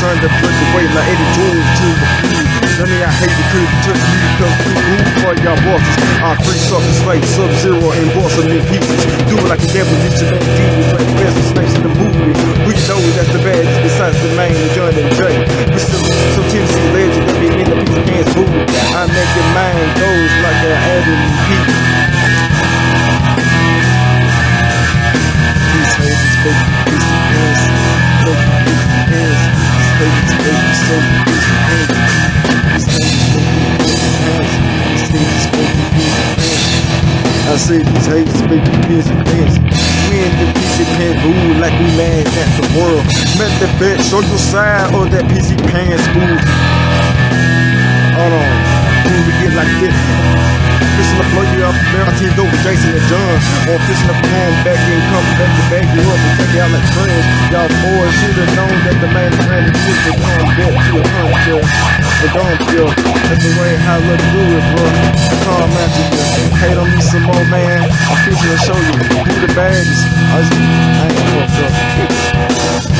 trying to break away like Eddie George to the. None of y'all hate the couldn't touch me, come through room for y'all bosses. I'm free surface like Sub-Zero and boss them in pieces. Do it like a devil, back demons like the best snakes in the movie. We know that's the baddest besides the main and. We still some Tennessee that be in the pissy pants movie. I make your mind goes like an Adam. I say these haters fake pissy pants. We in the pissy pants ooh like we mad at the world. Met the bet, show your side of that pissy pants ooh. Hold on, when we get like this. Fishing to blow you up, man. I teamed over Jason and John. Or fishing and come back back out like friends. Y'all boys should have known that the man ran the shit to come back to a hunter. But don't feel that's the way how look do it, bro. After you. Hate on me some more, man. I'm to show you who the bags. I just, I ain't fucked up.